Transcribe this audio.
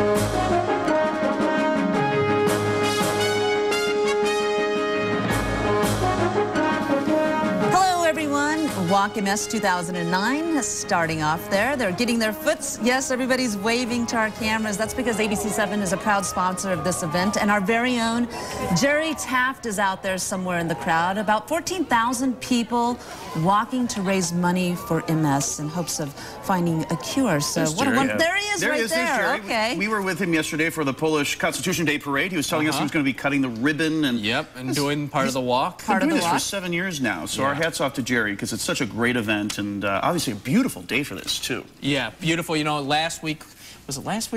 Thank you. Walk MS 2009 starting off there. They're getting their foots. Yes, everybody's waving to our cameras. That's because ABC7 is a proud sponsor of this event. And our very own Jerry Taft is out there somewhere in the crowd. About 14,000 people walking to raise money for MS in hopes of finding a cure. So There's what a Jerry. one, there he is There right he is, there. Okay. We were with him yesterday for the Polish Constitution Day parade. He was telling us he Uh-huh. was going to be cutting the ribbon and Yep, and doing part of the walk. Part of doing the this for seven years now. So our hats off to Jerry because it's such a great event and uh, obviously a beautiful day for this too. Yeah, beautiful. You know, last week, was it last week?